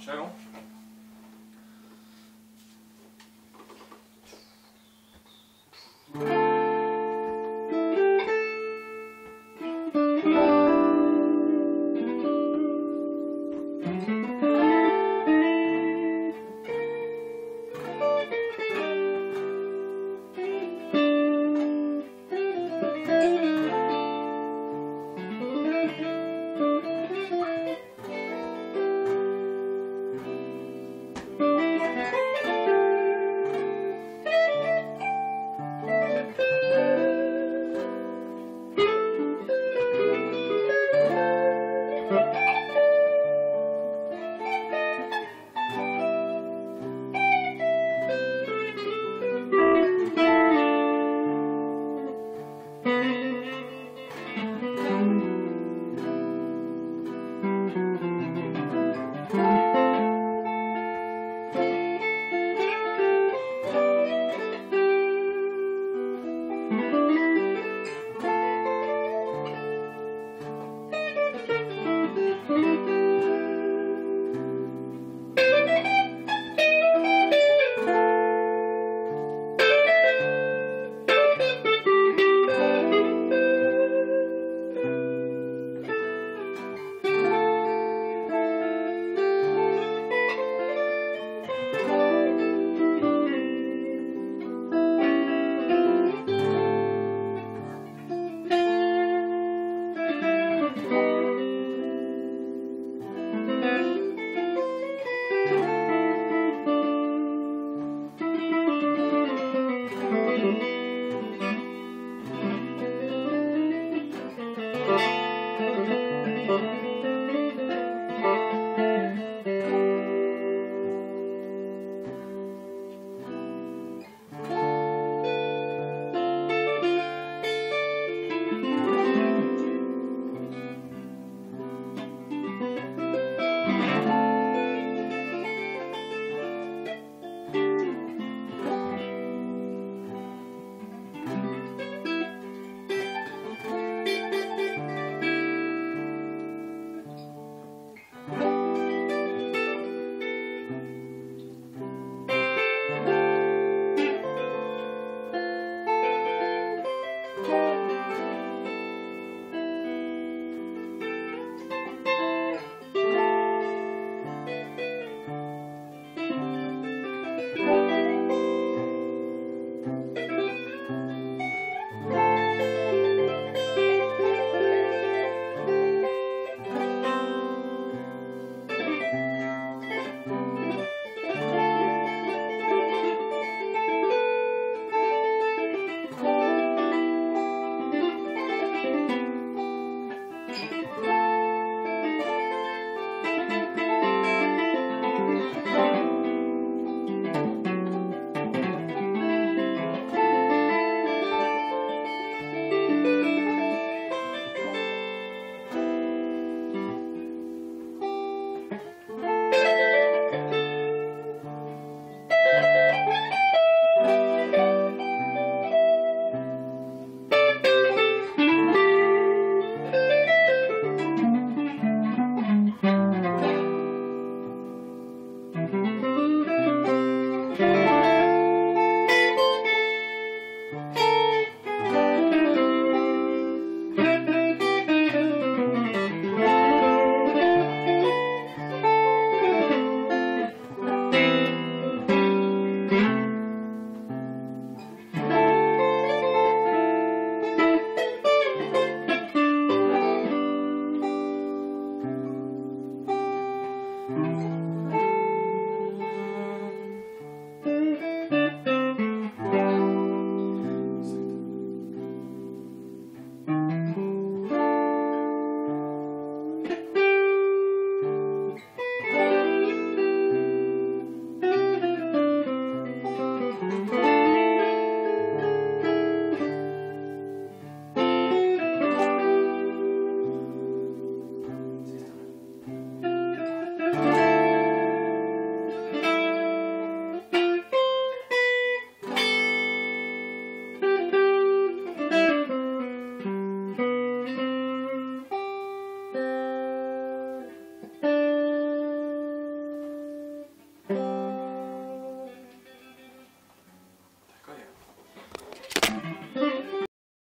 Chalon.